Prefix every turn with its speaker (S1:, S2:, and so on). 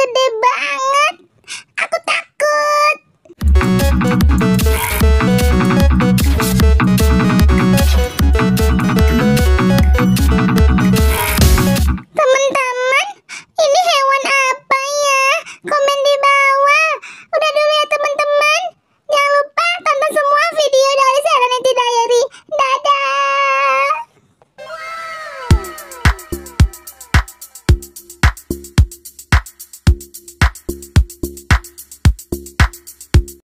S1: gede banget. Aku takut.